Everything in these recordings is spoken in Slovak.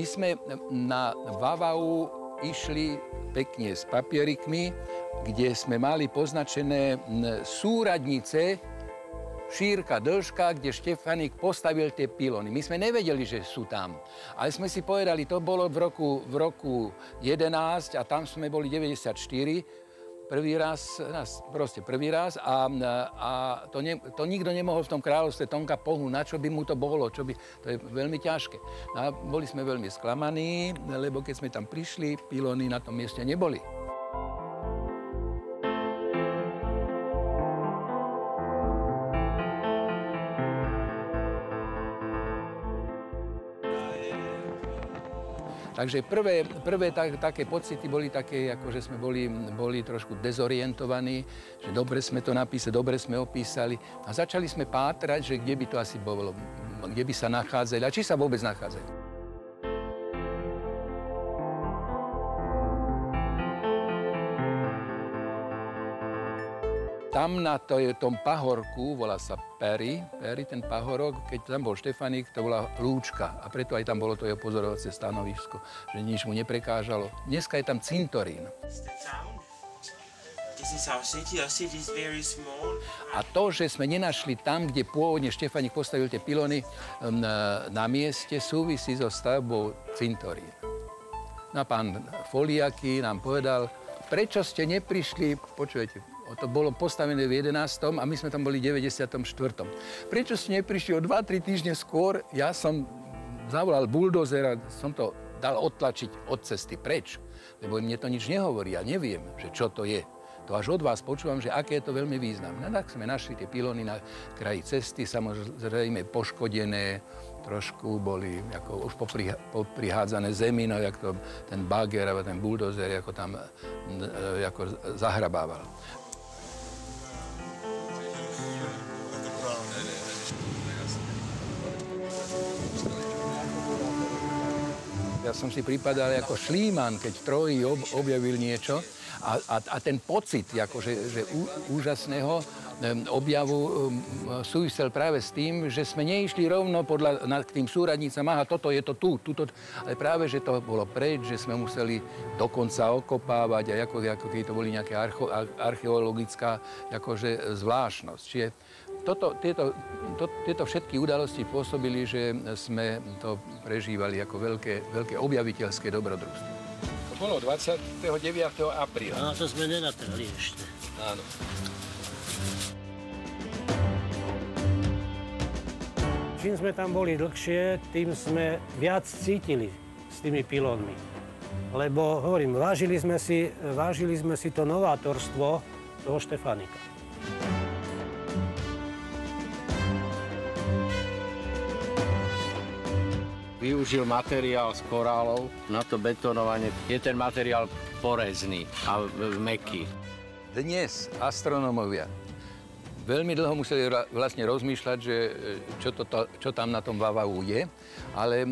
My sme na Vavau išli pekne s papierikmi, kde sme mali poznačené súradnice, šírka, dĺžka, kde Štefanik postavil tie pilony. My sme nevedeli, že sú tam. Ale sme si povedali, to bolo v roku, v roku 11 a tam sme boli 94 prvý raz, proste prvý raz a, a to, ne, to nikto nemohol v tom kráľovstve Tonka pohnúť, na čo by mu to bolo, čo by, to je veľmi ťažké. No a boli sme veľmi sklamaní, lebo keď sme tam prišli, pilóny na tom mieste neboli. Takže prvé, prvé tak, také pocity boli také, ako že sme boli, boli trošku dezorientovaní, že dobre sme to napísali, dobre sme opísali a začali sme pátrať, že kde by to asi bolo, kde by sa nachádzali a či sa vôbec nachádzali. Tam na to, tom pahorku, volá sa Perry, Perry, ten pahorok, keď tam bol Štefanik, to bola lúčka. A preto aj tam bolo to jeho pozorovacie stanovisko, že nič mu neprekážalo. Dneska je tam cintorín. A to, že sme nenašli tam, kde pôvodne Štefanik postavil tie pilony na, na mieste, súvisí so stavbou cintorín. No a pán Foliaky nám povedal, prečo ste neprišli, počujete, to bolo postavené v 11. a my sme tam boli v 94. Prečo ste neprišli o 2-3 týždne skôr? Ja som zavolal buldozer a som to dal odtlačiť od cesty preč. Lebo mne to nič nehovorí, ja neviem, že čo to je. To až od vás počúvam, že aké je to veľmi významné. No, tak sme našli tie pilóny na kraji cesty, samozrejme poškodené, trošku boli ako už poprihádzané zemi, no jak to ten bager alebo ten buldozer ako tam ako zahrabával. Ja som si pripadal ako šlíman, keď Troji ob, objavil niečo a, a, a ten pocit akože, že ú, úžasného objavu súvisel práve s tým, že sme neišli rovno podľa, nad tým súradnicám, aha, toto je to tu, tuto, ale práve, že to bolo preč, že sme museli dokonca okopávať a ako, ako keď to boli nejaká archo, archeologická akože zvláštnosť. Čiže toto, tieto, to, tieto všetky udalosti pôsobili, že sme to prežívali ako veľké, veľké objaviteľské dobrodružstvo. To bolo 29. apríla. No, to sme nenatrali ešte. Áno. Čím sme tam boli dlhšie, tým sme viac cítili s tými pilónmi. Lebo, hovorím, vážili sme si, vážili sme si to novátorstvo toho Štefanika. Využil materiál z korálov na to betonovanie. Je ten materiál porezný a meký. Dnes astronómovia veľmi dlho museli vlastne rozmýšľať, že čo, to, čo tam na tom Vavau je, ale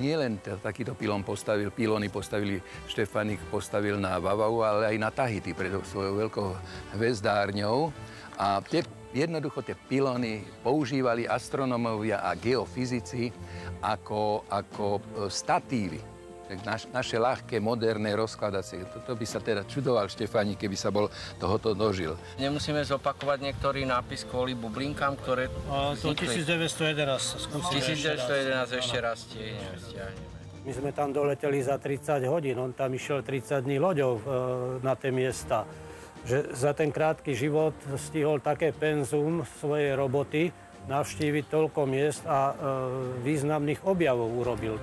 nie len takýto pilón postavil, pilóny postavili Štefanik, postavil na Vavau, ale aj na Tahiti pred svojou veľkou hvezdárňou. A tie Jednoducho tie pilóny používali astronómovia a geofyzici ako, ako e, statívy. Naš, naše ľahké, moderné rozkladacie. Toto by sa teda čudoval Štefani, keby sa bol tohoto dožil. Nemusíme zopakovať niektorý nápis kvôli bublinkám, ktoré... A to 1911 skúsime 1911 ešte raz stiahneme. My sme tam doleteli za 30 hodín, on tam išiel 30 dní loďou e, na tie miesta že za ten krátky život stihol také penzum svojej roboty, navštíviť toľko miest a e, významných objavov urobil.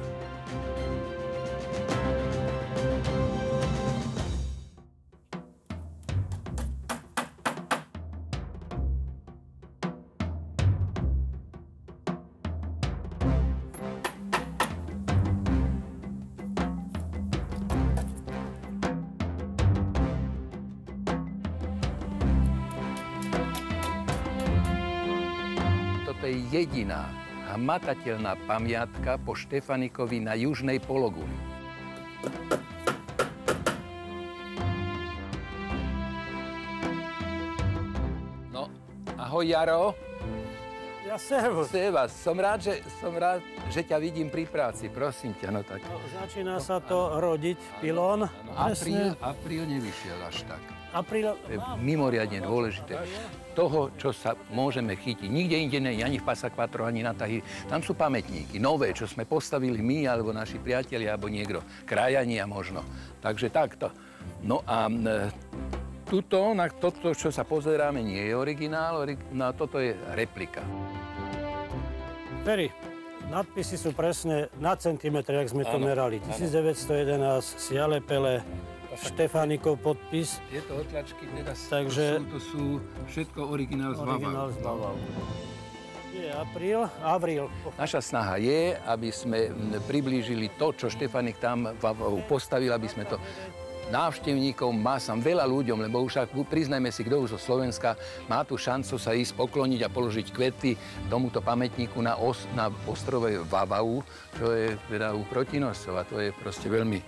Jediná hmatateľná pamiatka po Štefanikovi na južnej pologuli. No, ahoj Jaro. Ja servus. Servus. Som rád, že, som rád, že ťa vidím pri práci. Prosím ťa, no tak. No, začína sa to rodiť, pilón. No, apríl, apríl nevyšiel až tak. Apríl... Mimoriadne dôležité. Toho, čo sa môžeme chytiť. Nikde inde nie, ani v Pasa Quattro, ani na tahy. Tam sú pamätníky, nové, čo sme postavili my, alebo naši priatelia, alebo niekto. Krajania možno. Takže takto. No a tuto, na toto, čo sa pozeráme, nie je originál, no toto je replika. Ferry, nadpisy sú presne na centimetr, jak sme to merali. 1911, Sialepele, Štefánikov podpis. Tieto otlačky teraz Takže, to, sú, to sú všetko originál z Originál z Je apríl, avril. Naša snaha je, aby sme priblížili to, čo Štefanik tam postavil, aby sme to návštevníkov, má sam veľa ľuďom, lebo už priznajme si, kto už zo Slovenska má tu šancu sa ísť pokloniť a položiť kvety tomuto pamätníku na, os, na ostrove Vavau, čo je teda u protinoscov a to je proste veľmi,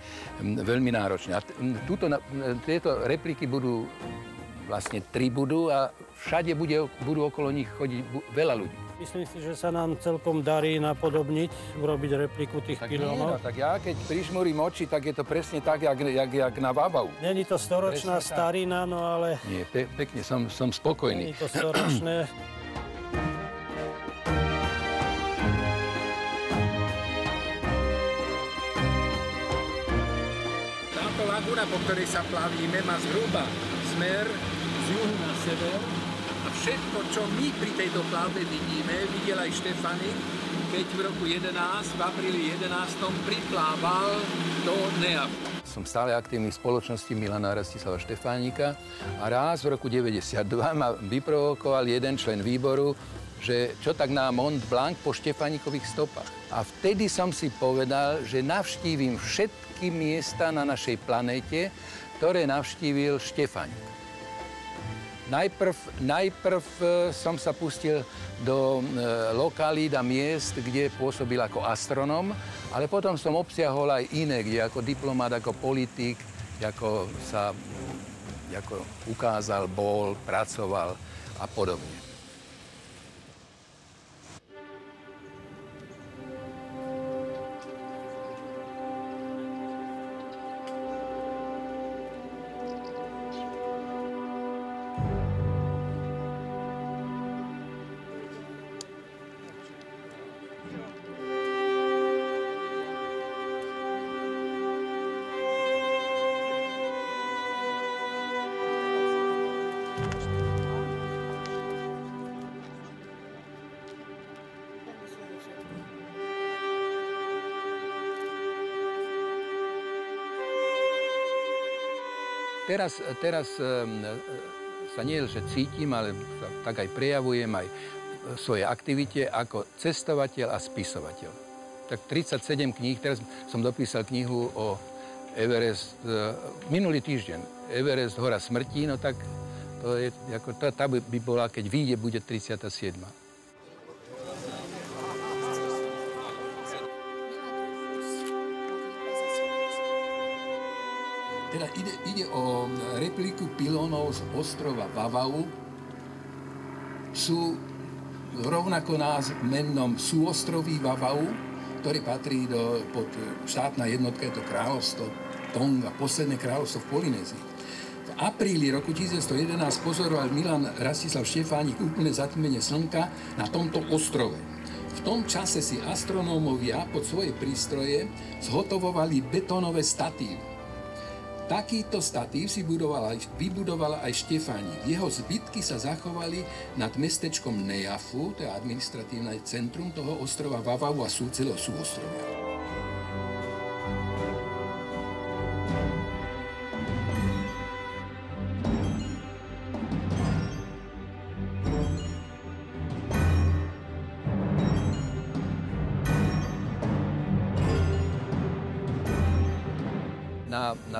veľmi náročné. A túto, tieto repliky budú vlastne tri budú a všade bude, budú okolo nich chodiť veľa ľudí. Myslím si, že sa nám celkom darí napodobniť, urobiť repliku tých tak pilónov. Nie, no, tak ja keď prižmurím oči, tak je to presne tak, jak, jak, jak na Vavau. Není to storočná presne starina, no ale... Nie, pe pekne, som, som spokojný. Není to storočné. Táto laguna, po ktorej sa plavíme, má zhruba smer z juhu na sever všetko, čo my pri tejto plavbe vidíme, videl aj Štefanik, keď v roku 11, v apríli 11. priplával do Neapolu. Som stále aktívny v spoločnosti Milana Rastislava Štefánika a raz v roku 92 ma vyprovokoval jeden člen výboru, že čo tak na Mont Blanc po Štefánikových stopách. A vtedy som si povedal, že navštívim všetky miesta na našej planéte, ktoré navštívil Štefánik. Najprv, najprv e, som sa pustil do e, lokalít a miest, kde pôsobil ako astronom, ale potom som obsiahol aj iné, kde ako diplomat, ako politik, ako sa ako ukázal, bol, pracoval a podobne. Teraz, teraz sa nie, že cítim, ale tak aj prejavujem aj v svojej aktivite ako cestovateľ a spisovateľ. Tak 37 kníh, teraz som dopísal knihu o Everest, e, minulý týždeň, Everest, hora smrti, no tak to je, ako, tá, tá by bola, keď vyjde, bude 37. Teda ide, ide o repliku pilónov z ostrova Vavau. Sú rovnako mennom súostroví Vavau, ktorý patrí do, pod štátna jednotka, je to kráľovstvo Tonga, posledné kráľovstvo v Polinézii. V apríli roku 1911 pozoroval Milan Rastislav Štefánik úplné zatmenie slnka na tomto ostrove. V tom čase si astronómovia pod svoje prístroje zhotovovali betónové statívy Takýto statív si budovala, vybudovala aj Štefánik. Jeho zbytky sa zachovali nad mestečkom Nejafu, to je administratívne centrum toho ostrova Vavavu a sú celého súostrovia.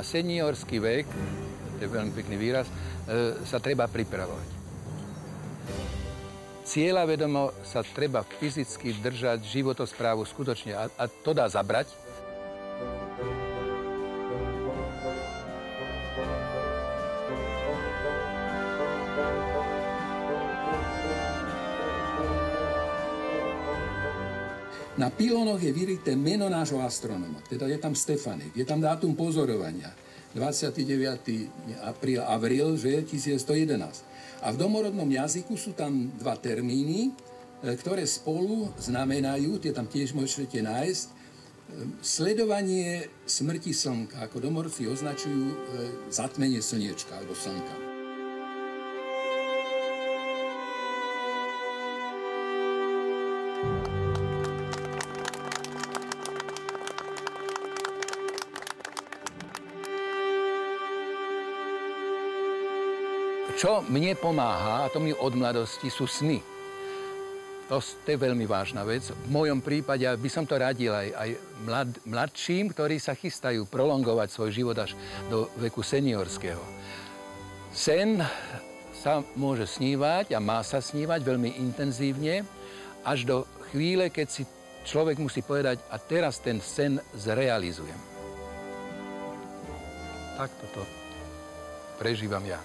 Seniorský vek, to je veľmi pekný výraz, e, sa treba pripravovať. Cieľa vedomo sa treba fyzicky držať životosprávu skutočne a, a to dá zabrať. Na pilónoch je vyrité meno nášho astronoma, teda je tam Stefanik, je tam dátum pozorovania, 29. apríl, avril, že 1111. A v domorodnom jazyku sú tam dva termíny, e, ktoré spolu znamenajú, tie tam tiež môžete nájsť, e, sledovanie smrti slnka, ako domorci označujú e, zatmenie slniečka alebo slnka. Čo mne pomáha, a to mi od mladosti, sú sny. To, to je veľmi vážna vec. V mojom prípade by som to radil aj, aj mlad, mladším, ktorí sa chystajú prolongovať svoj život až do veku seniorského. Sen sa môže snívať a má sa snívať veľmi intenzívne až do chvíle, keď si človek musí povedať a teraz ten sen zrealizujem. Tak toto prežívam ja.